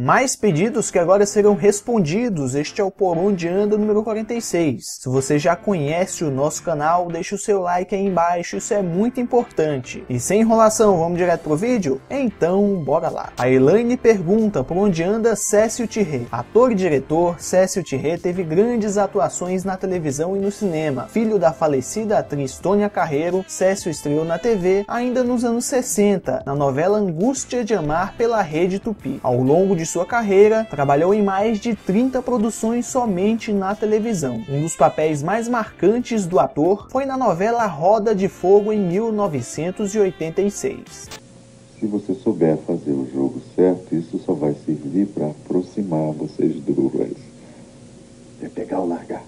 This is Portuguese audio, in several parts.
Mais pedidos que agora serão respondidos. Este é o Por Onde Anda número 46. Se você já conhece o nosso canal, deixe o seu like aí embaixo, isso é muito importante. E sem enrolação, vamos direto pro vídeo? Então, bora lá. A Elaine pergunta por onde anda Cécio Tirré. Ator e diretor, Cécio Tirré teve grandes atuações na televisão e no cinema. Filho da falecida atriz Tônia Carreiro, Cécio estreou na TV ainda nos anos 60, na novela Angústia de Amar pela Rede Tupi. Ao longo de sua carreira, trabalhou em mais de 30 produções somente na televisão. Um dos papéis mais marcantes do ator foi na novela Roda de Fogo em 1986. Se você souber fazer o jogo certo, isso só vai servir para aproximar vocês duas. É pegar ou largar.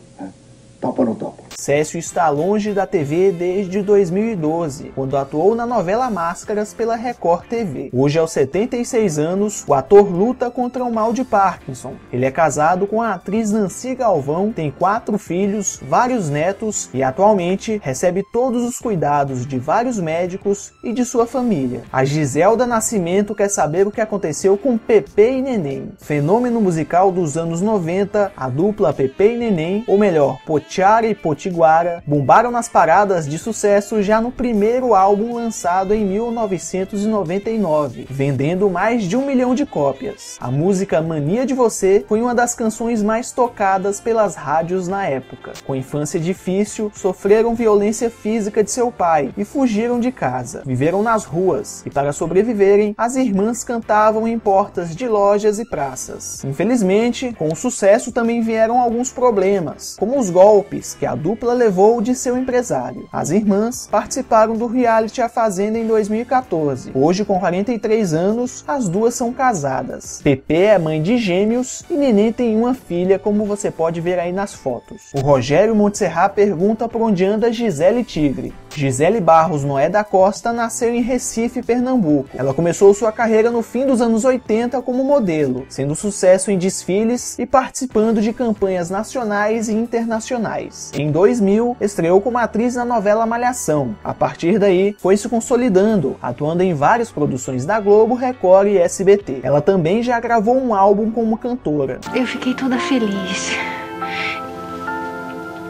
Topa ou não topa? Cécio está longe da TV desde 2012, quando atuou na novela Máscaras pela Record TV. Hoje, aos 76 anos, o ator luta contra o mal de Parkinson. Ele é casado com a atriz Nancy Galvão, tem quatro filhos, vários netos e atualmente recebe todos os cuidados de vários médicos e de sua família. A Giselda Nascimento quer saber o que aconteceu com Pepe e Neném. Fenômeno musical dos anos 90, a dupla Pepe e Neném, ou melhor, Potiara e Potiguara, bombaram nas paradas de sucesso já no primeiro álbum lançado em 1999, vendendo mais de um milhão de cópias. A música Mania de Você foi uma das canções mais tocadas pelas rádios na época. Com infância difícil, sofreram violência física de seu pai e fugiram de casa. Viveram nas ruas e, para sobreviverem, as irmãs cantavam em portas de lojas e praças. Infelizmente, com o sucesso também vieram alguns problemas, como os golpes que a dupla dupla levou de seu empresário. As irmãs participaram do reality A Fazenda em 2014. Hoje, com 43 anos, as duas são casadas. Pepe é mãe de gêmeos e Neném tem uma filha, como você pode ver aí nas fotos. O Rogério Montserrat pergunta por onde anda Gisele Tigre. Gisele Barros Noé da Costa nasceu em Recife, Pernambuco. Ela começou sua carreira no fim dos anos 80 como modelo, sendo sucesso em desfiles e participando de campanhas nacionais e internacionais. Em 2000, estreou como atriz na novela Malhação. A partir daí, foi se consolidando, atuando em várias produções da Globo, Record e SBT. Ela também já gravou um álbum como cantora. Eu fiquei toda feliz.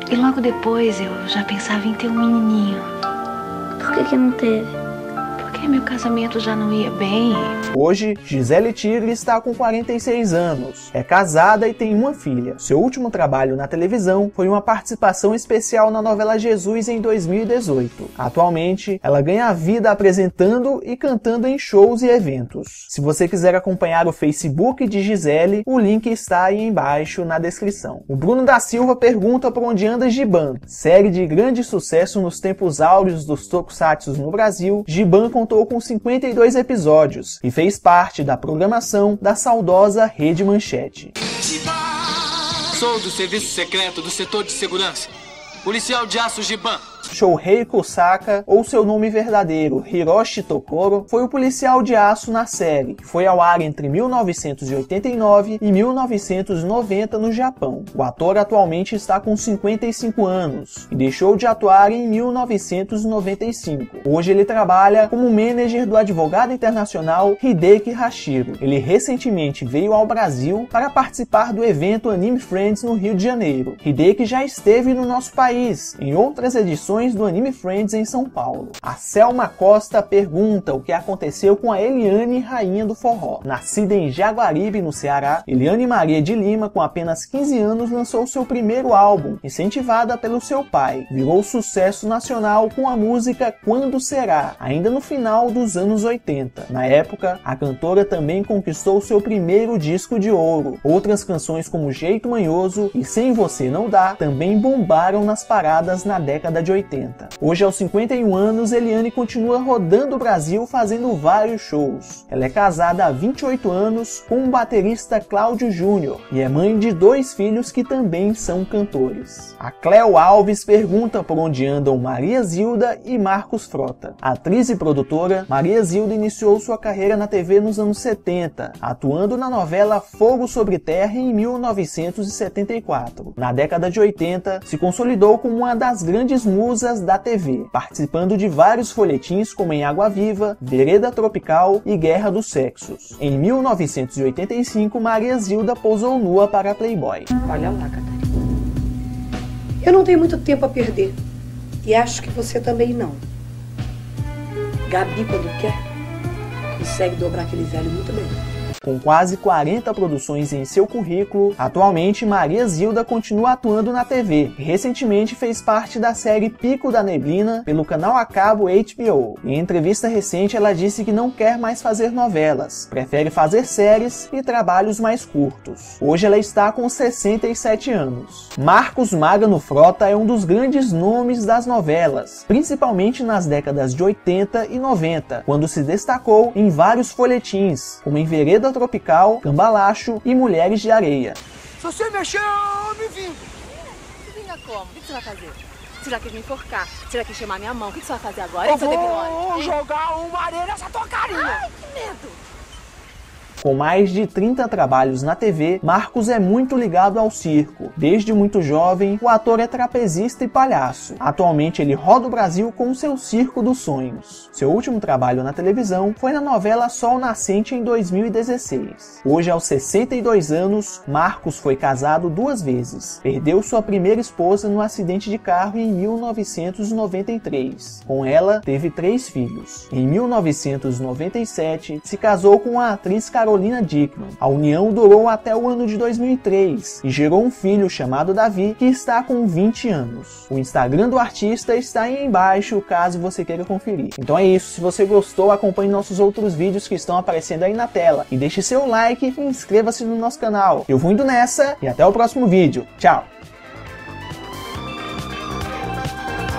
E logo depois eu já pensava em ter um menininho. Por que, que não teve? Porque meu casamento já não ia bem. Hoje, Gisele Tigre está com 46 anos, é casada e tem uma filha. Seu último trabalho na televisão foi uma participação especial na novela Jesus em 2018. Atualmente, ela ganha vida apresentando e cantando em shows e eventos. Se você quiser acompanhar o Facebook de Gisele, o link está aí embaixo na descrição. O Bruno da Silva pergunta por onde anda Giban. Série de grande sucesso nos tempos áureos dos tokusatsu no Brasil, Giban contou com 52 episódios e fez parte da programação da saudosa Rede Manchete. Sou do serviço secreto do setor de segurança. Policial de aço Giban. Shohei Kosaka, ou seu nome verdadeiro, Hiroshi Tokoro, foi o policial de aço na série, que foi ao ar entre 1989 e 1990 no Japão. O ator atualmente está com 55 anos e deixou de atuar em 1995. Hoje ele trabalha como manager do advogado internacional Hideki Hashiro. Ele recentemente veio ao Brasil para participar do evento Anime Friends no Rio de Janeiro. Hideki já esteve no nosso país em outras edições do Anime Friends em São Paulo. A Selma Costa pergunta o que aconteceu com a Eliane Rainha do Forró. Nascida em Jaguaribe, no Ceará, Eliane Maria de Lima, com apenas 15 anos, lançou seu primeiro álbum, incentivada pelo seu pai. Virou sucesso nacional com a música Quando Será, ainda no final dos anos 80. Na época, a cantora também conquistou seu primeiro disco de ouro. Outras canções como Jeito Manhoso e Sem Você Não Dá também bombaram nas paradas na década de 80. 80. Hoje, aos 51 anos, Eliane continua rodando o Brasil fazendo vários shows. Ela é casada há 28 anos com o baterista Cláudio Júnior e é mãe de dois filhos que também são cantores. A Cleo Alves pergunta por onde andam Maria Zilda e Marcos Frota. Atriz e produtora, Maria Zilda iniciou sua carreira na TV nos anos 70, atuando na novela Fogo sobre Terra em 1974. Na década de 80, se consolidou como uma das grandes músicas musas da TV, participando de vários folhetins como em Água Viva, Vereda Tropical e Guerra dos Sexos. Em 1985, Maria Zilda posou nua para Playboy. Olha lá, Catarina. Eu não tenho muito tempo a perder. E acho que você também não. Gabi, quando quer, consegue dobrar aquele velho muito bem. Com quase 40 produções em seu currículo, atualmente Maria Zilda continua atuando na TV. Recentemente fez parte da série Pico da Neblina pelo canal a cabo HBO. Em entrevista recente, ela disse que não quer mais fazer novelas, prefere fazer séries e trabalhos mais curtos. Hoje ela está com 67 anos. Marcos Magno Frota é um dos grandes nomes das novelas, principalmente nas décadas de 80 e 90, quando se destacou em vários folhetins, como em Vereda Tropical, Cambalacho e Mulheres de Areia. Se você mexer, eu me vingo. Se vinga como? O que você vai fazer? Você já quer me enforcar? Você já quer chamar minha mão? O que você vai fazer agora? Eu vou jogar uma areia nessa tua carinha. Ai, que medo! Com mais de 30 trabalhos na TV, Marcos é muito ligado ao circo. Desde muito jovem, o ator é trapezista e palhaço. Atualmente ele roda o Brasil com seu Circo dos Sonhos. Seu último trabalho na televisão foi na novela Sol Nascente em 2016. Hoje, aos 62 anos, Marcos foi casado duas vezes. Perdeu sua primeira esposa no acidente de carro em 1993. Com ela, teve três filhos. Em 1997, se casou com a atriz Carol Carolina Dickman. A união durou até o ano de 2003 e gerou um filho chamado Davi, que está com 20 anos. O Instagram do artista está aí embaixo, caso você queira conferir. Então é isso, se você gostou, acompanhe nossos outros vídeos que estão aparecendo aí na tela. E deixe seu like e inscreva-se no nosso canal. Eu vou indo nessa e até o próximo vídeo. Tchau!